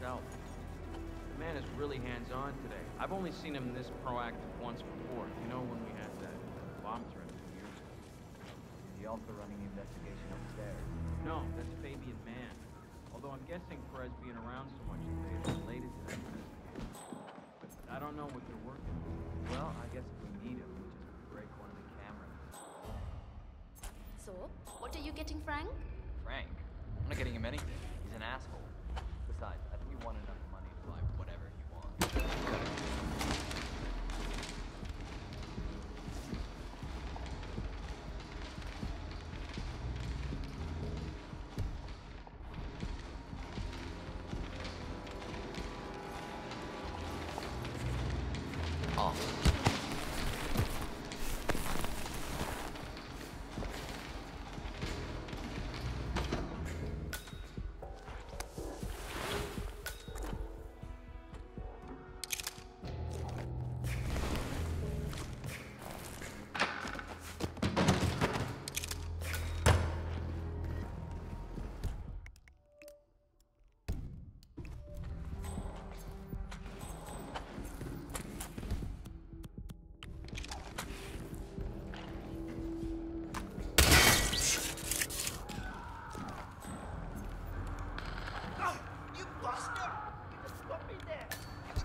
himself. The man is really hands-on today. I've only seen him this proactive once before. You know when we had that bomb threat two years ago. Is he also running the investigation upstairs? No, that's Fabian Mann. Although I'm guessing Perez being around so much today is related to that investigation. But I don't know what they're working on. Well, I guess if we need him, we just break one of the cameras. So, what are you getting, Frank? Frank? I'm not getting him anything. He's an asshole.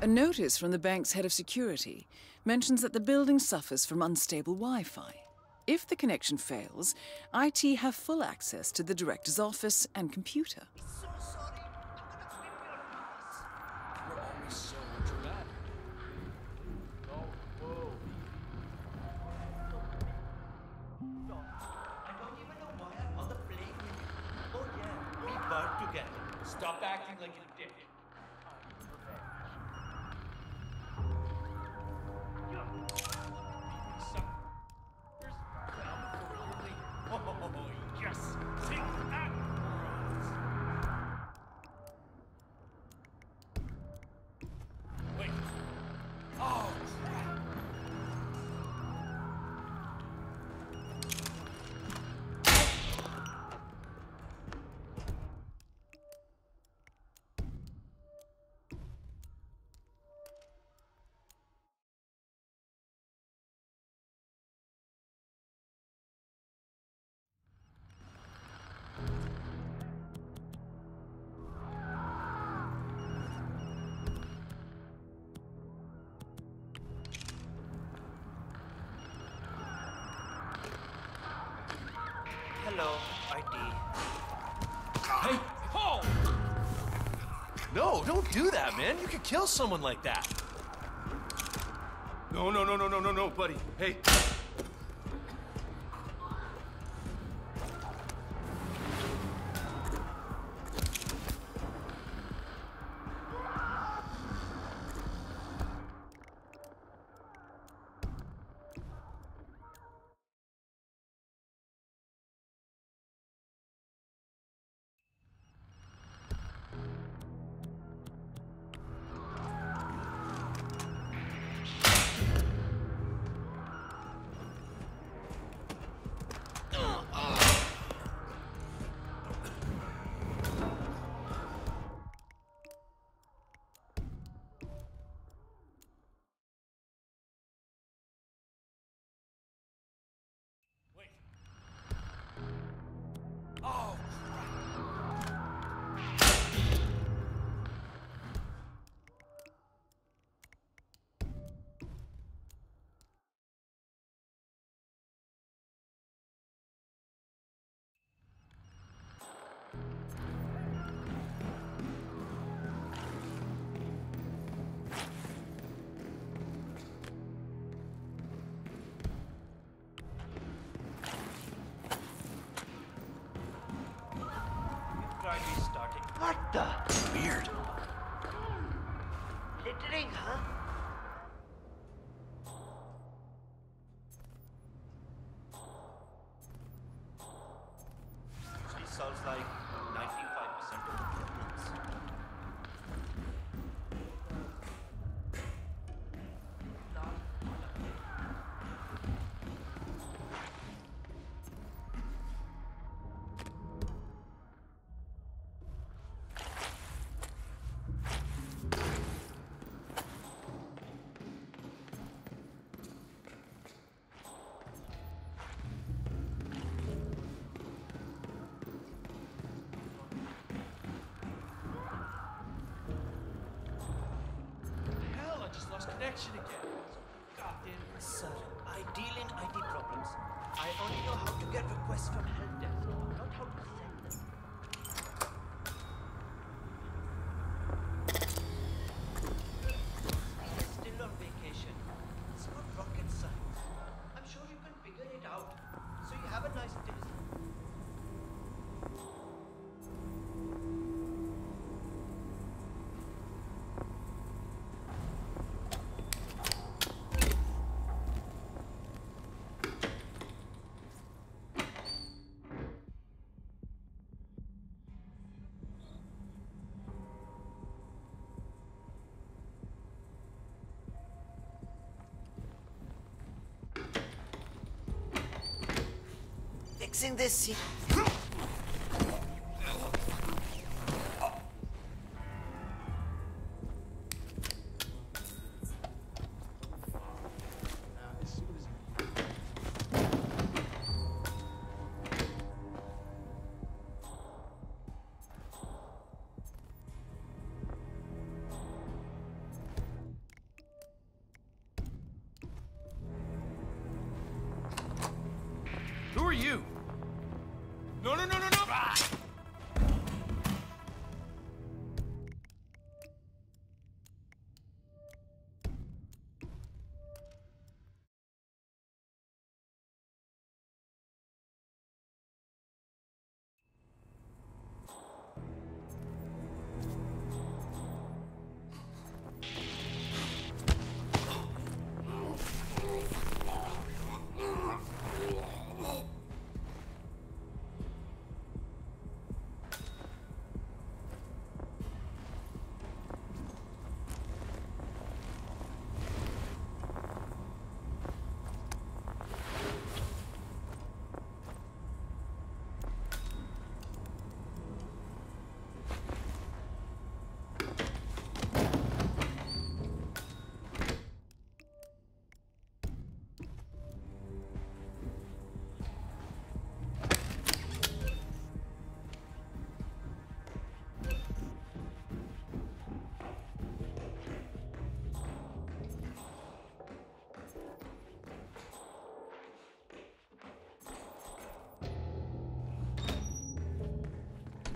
A notice from the bank's head of security mentions that the building suffers from unstable Wi Fi. If the connection fails, IT have full access to the director's office and computer. Hello, IT. Hey, Paul! No, don't do that, man. You could kill someone like that. No, no, no, no, no, no, no, buddy. Hey. Connection again. Goddamn certain. I deal in IT problems. I only know how to get requests from Fixing this.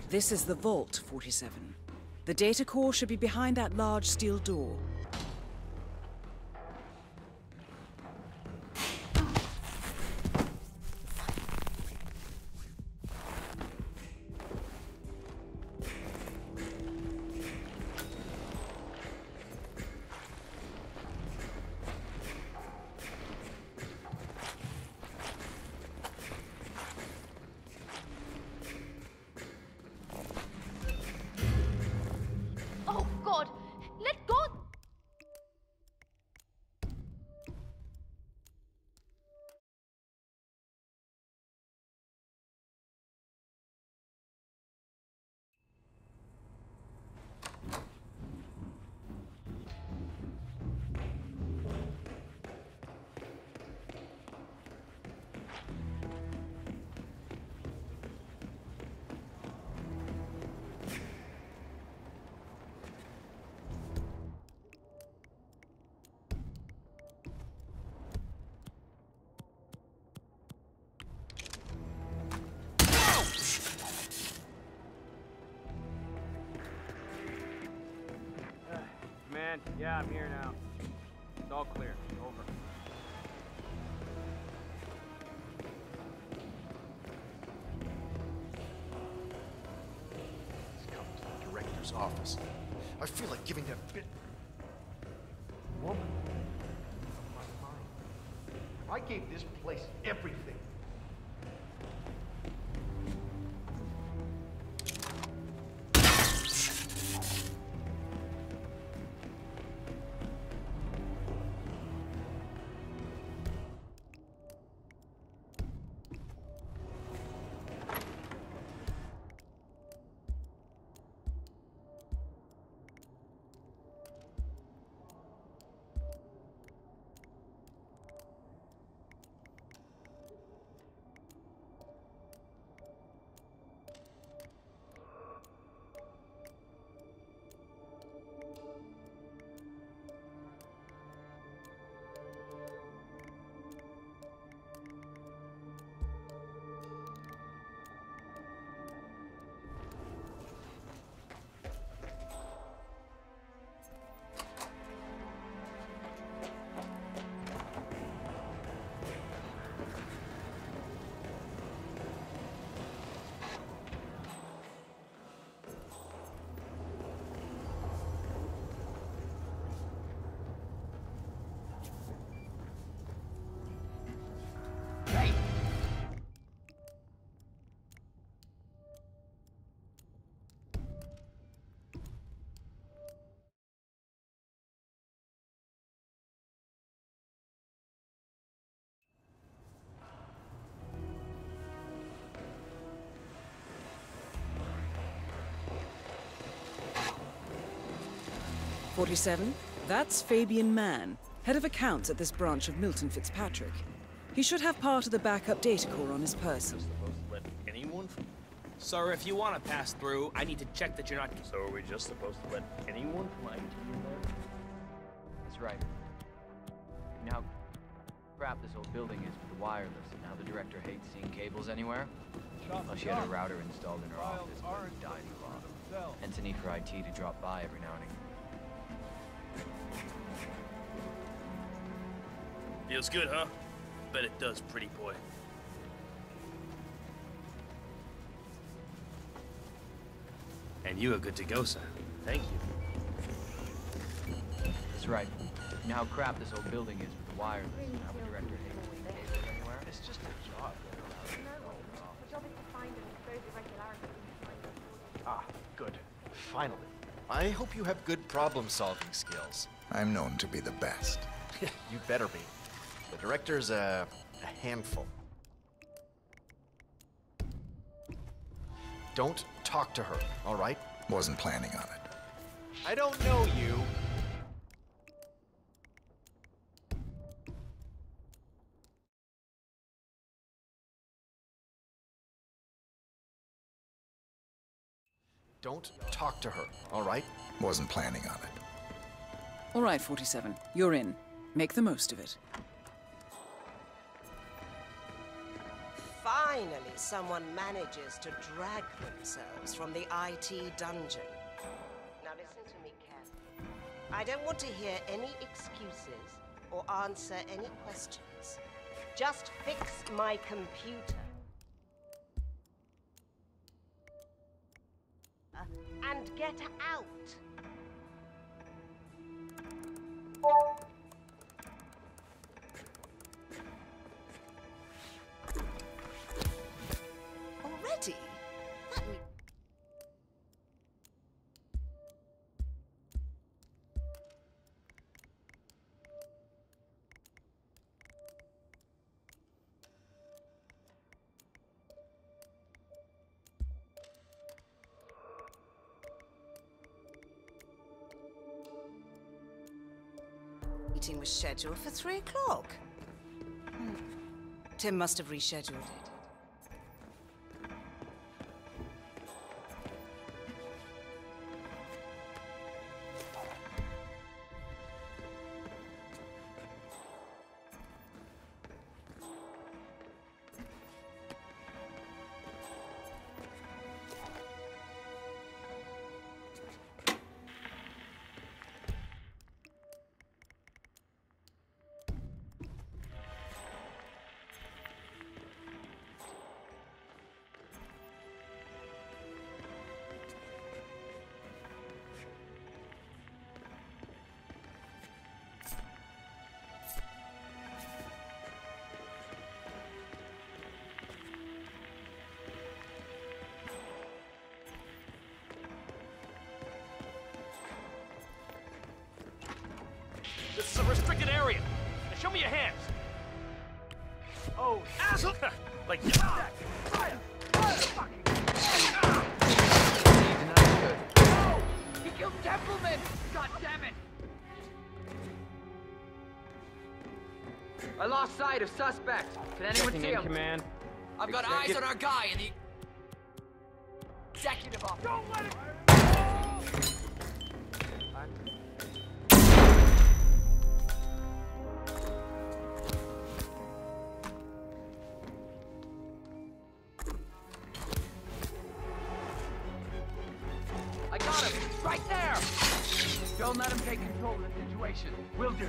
This is the Vault 47. The data core should be behind that large steel door. Yeah, I'm here now. It's all clear. Over. He's coming to the director's office. I feel like giving that bit. woman. I gave this place everything. 47. That's Fabian Mann, head of accounts at this branch of Milton Fitzpatrick. He should have part of the backup data core on his person. Let anyone. Sir, if you want to pass through, I need to check that you're not... So are we just supposed to let anyone from IT in there? That's right. You know how crap this old building is with the wireless, and how the director hates seeing cables anywhere? Well, she had a router installed in her office, but it died in the law. Hence a need for IT to drop by every now and again. Feels good, huh? Bet it does, pretty boy. And you are good to go, sir. Thank you. That's right. You know how crap this old building is with the wireless, and how the director hates seeing cables? It's just a job. No, the job to find those irregularities. Ah, good. Finally. I hope you have good problem-solving skills. I'm known to be the best. you better be. The director's a, a handful. Don't talk to her, all right? Wasn't planning on it. I don't know you. Don't talk to her, all right? Wasn't planning on it. All right, 47. You're in. Make the most of it. Finally, someone manages to drag themselves from the IT dungeon. Now listen to me carefully. I don't want to hear any excuses or answer any questions. Just fix my computer. And get out. Meeting was scheduled for three o'clock. Hmm. Tim must have rescheduled it. This is a restricted area. Now show me your hands. Oh, asshole! like that. Fire! He killed Templeman! God damn it! I lost sight of suspect. Can anyone Checking see in, him? command. I've got eyes on our guy in the executive office. Don't let it. Will do.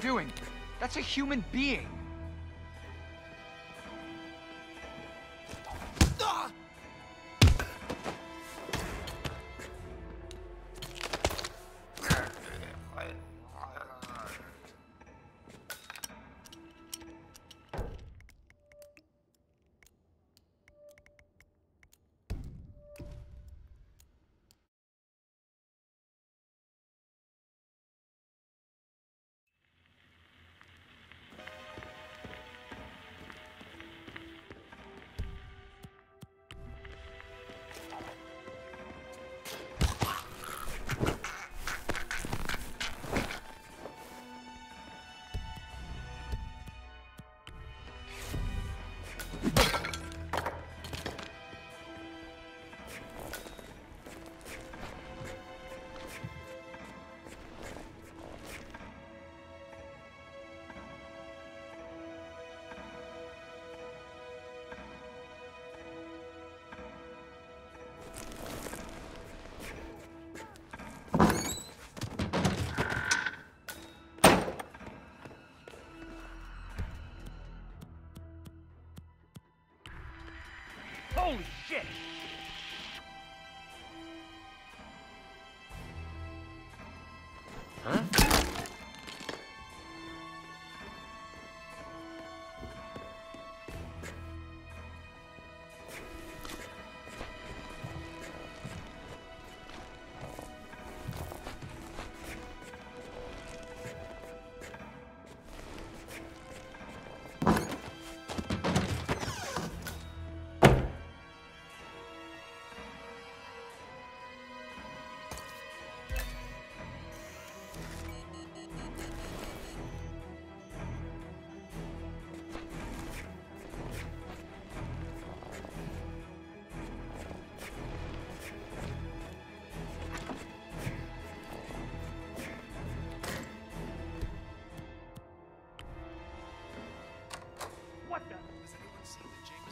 Doing? That's a human being.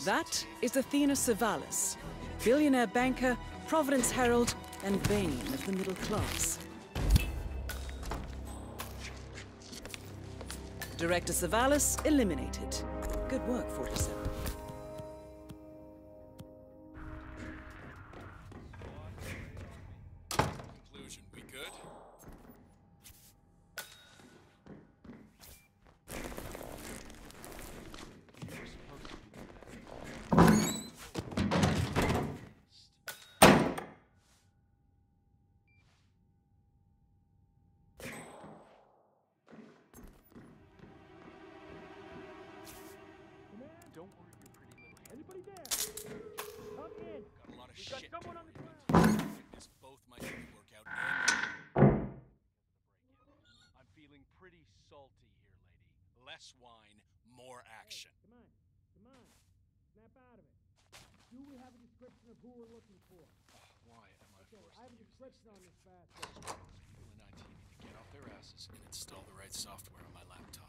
That is Athena Savalas, billionaire banker, Providence Herald, and bane of the middle class. Director Savalas eliminated. Good work, 47. Shit. got someone on the This both the workout I'm feeling pretty salty here, lady. Less wine, more action. Hey, Come on, come on. Snap out of it. Do we have a description of who we're looking for? Why am I Okay, forced I have a description on this fast. People in IT need to get off their asses and install the right software on my laptop.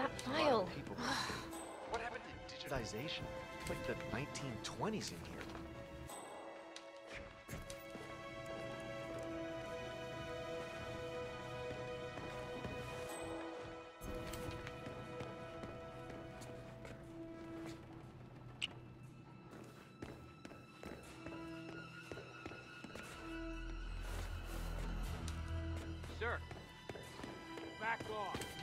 That file? What happened to digitization? It's like the 1920s in here. Sir, back off.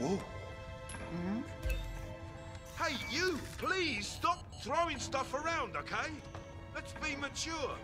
Whoa. Hey, you, please stop throwing stuff around, okay? Let's be mature.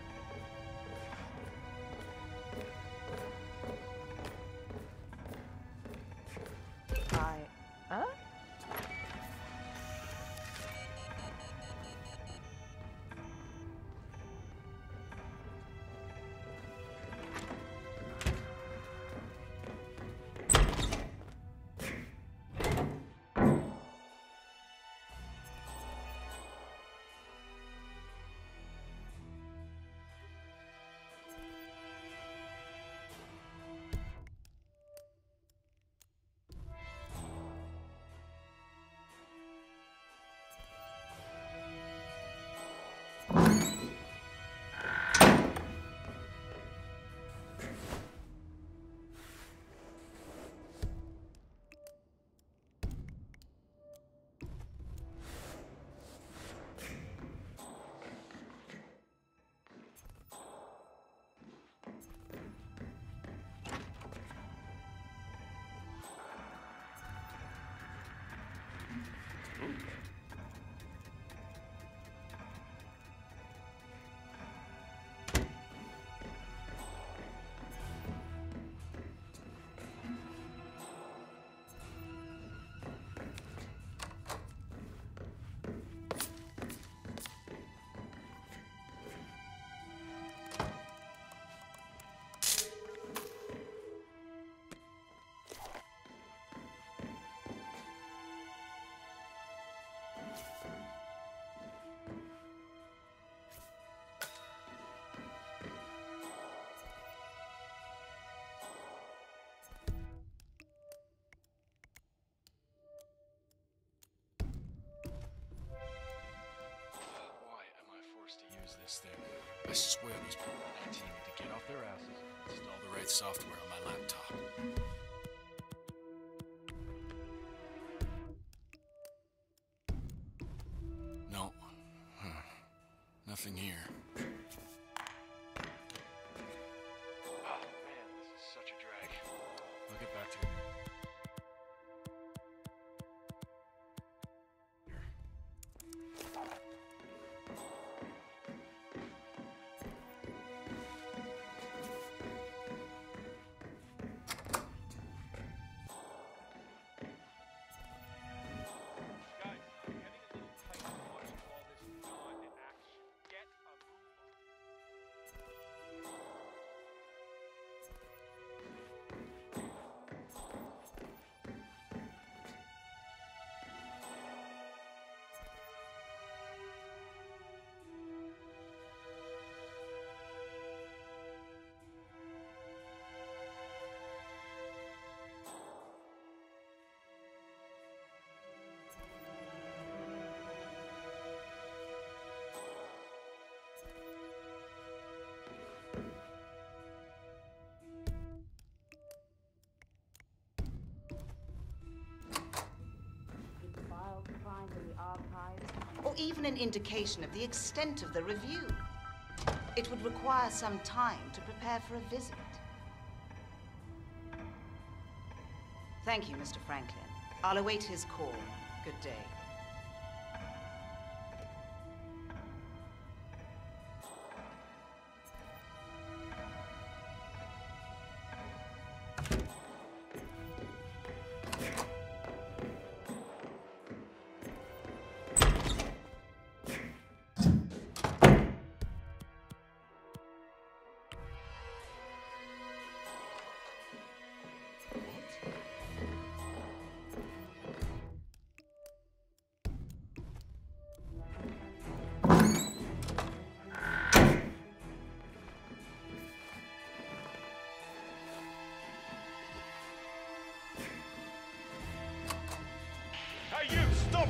This thing? I swear these people on IT need to get off their asses and install the right software on my laptop. Even an indication of the extent of the review. It would require some time to prepare for a visit. Thank you, Mr. Franklin. I'll await his call. Good day.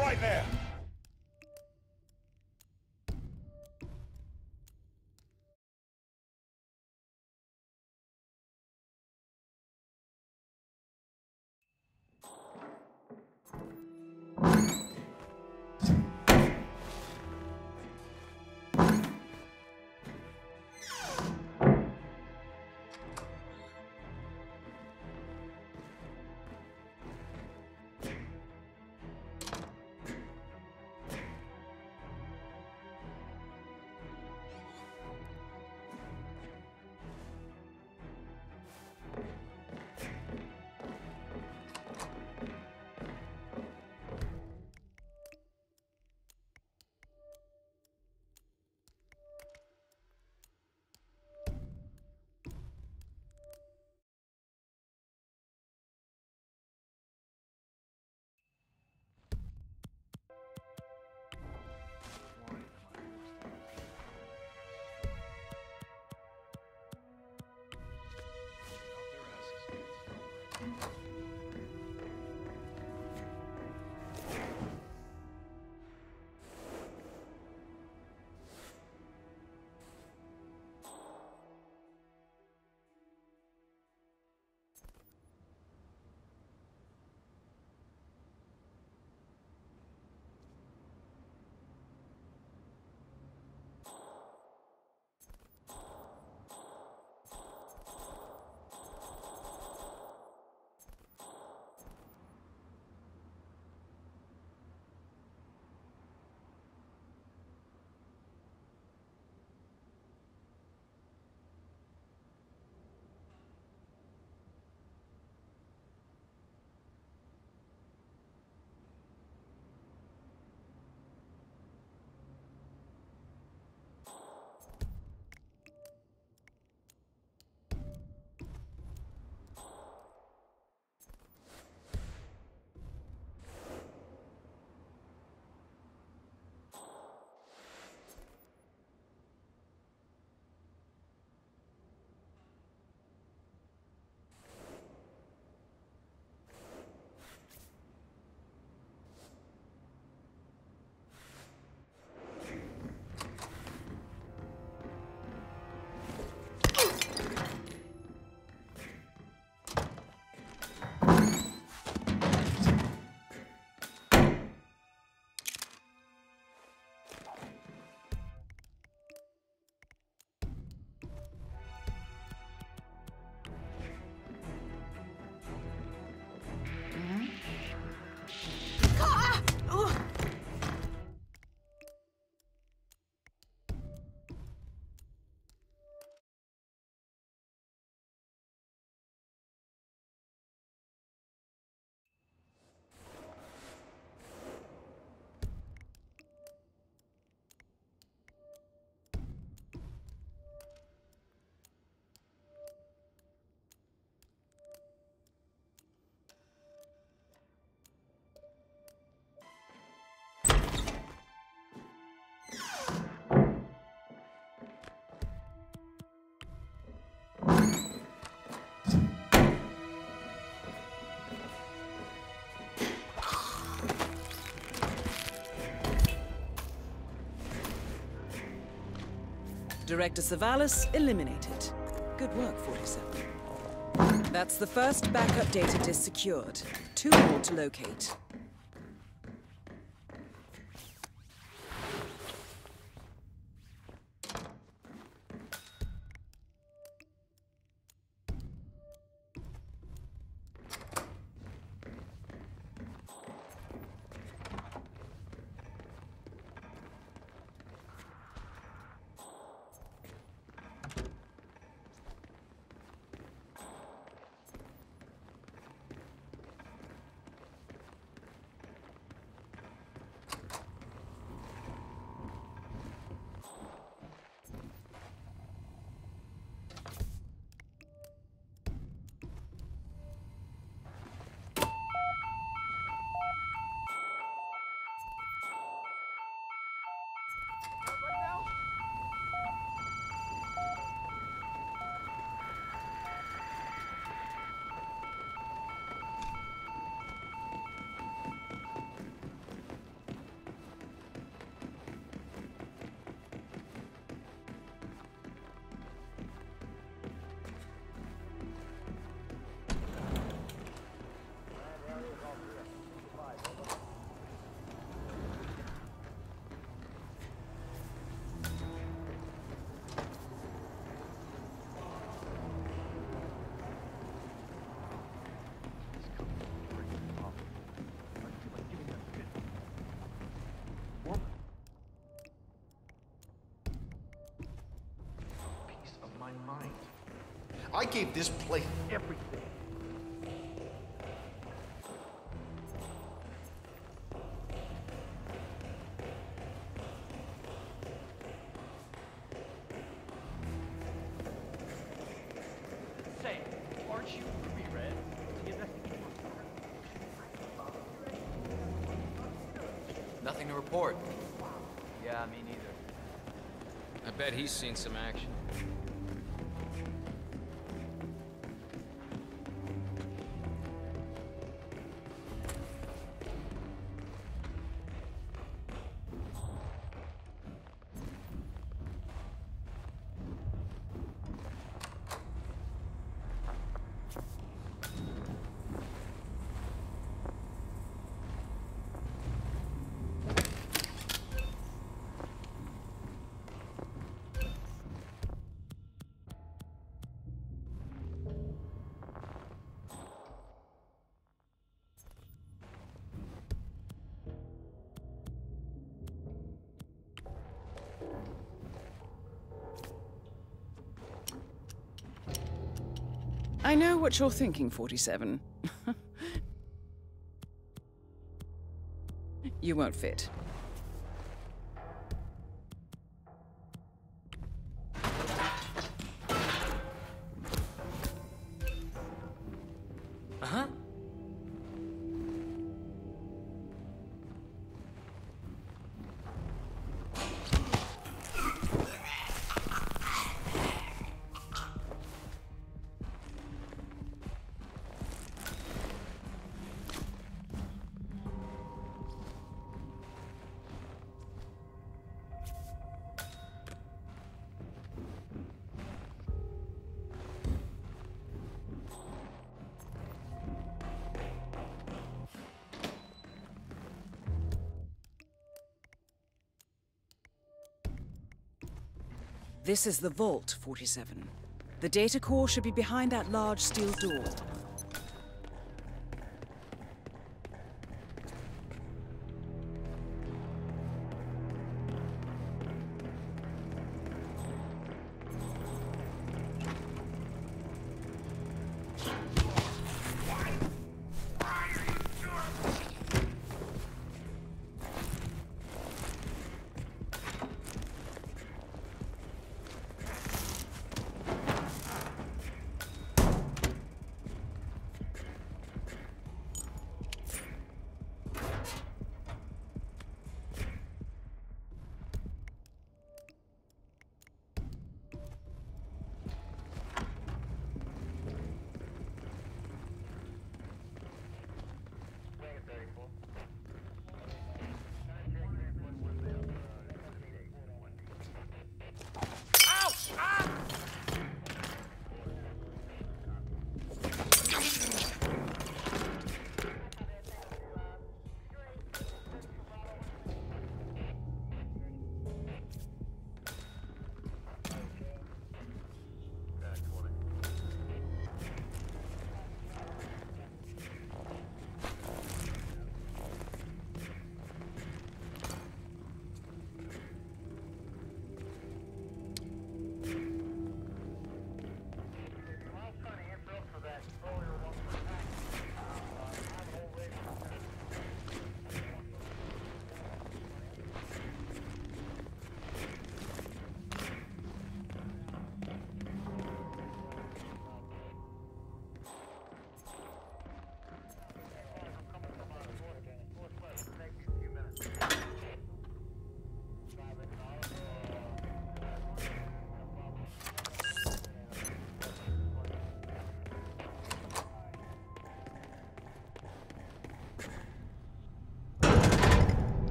Right there! Director Savalas eliminated. Good work, 47. That's the first backup data disk secured. Two more to locate. I gave this place everything. Say, aren't you Ruby Red? Nothing to report. Yeah, me neither. I bet he's seen some action. Know what you're thinking, 47. you won't fit. This is the vault, 47. The data core should be behind that large steel door.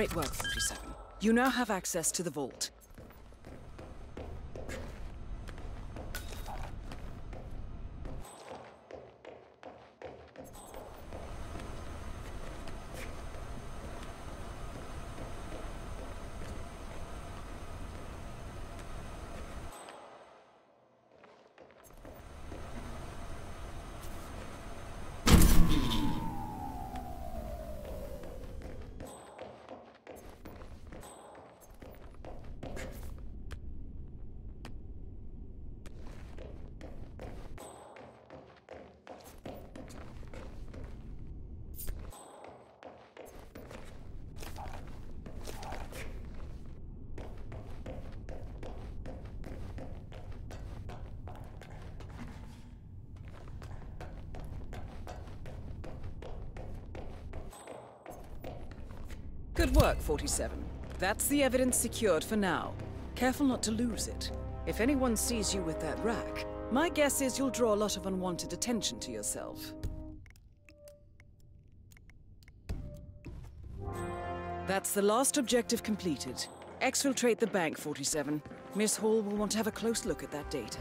Great work, 47. You now have access to the vault. Good work, 47. That's the evidence secured for now. Careful not to lose it. If anyone sees you with that rack, my guess is you'll draw a lot of unwanted attention to yourself. That's the last objective completed. Exfiltrate the bank, 47. Miss Hall will want to have a close look at that data.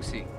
Go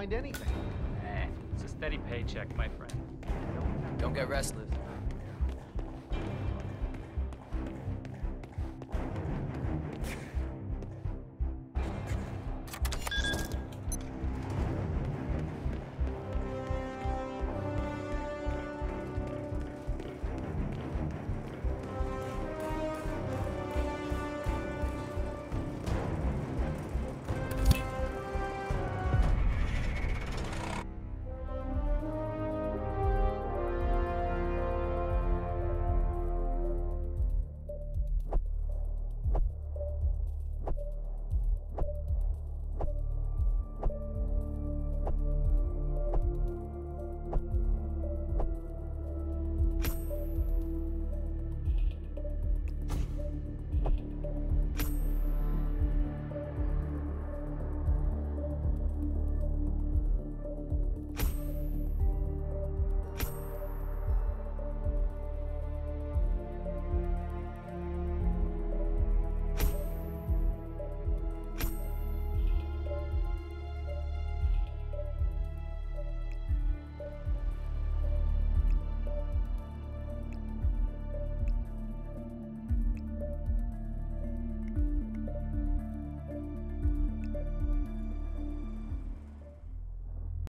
find anything. Eh, it's a steady paycheck, my friend. Don't get restless.